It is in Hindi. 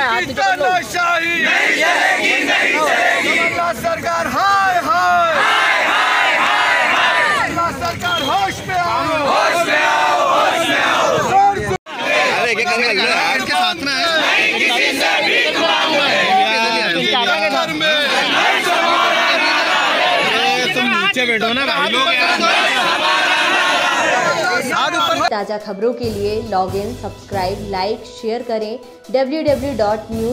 तानाशाही नहीं चलेगी नहीं हाँ, चलेगी। कमलनाथ सरकार हाय हाय। हाय हाय हाय कमलनाथ सरकार होश पे आओ। होश पे आओ होश पे आओ। अरे क्या करने लग रहा है साथ में नहीं किसी से भीख मांगो घर में। तुम नीचे बैठो ना भाई। लोग ताज़ा खबरों के लिए log in subscribe like share करें। www.news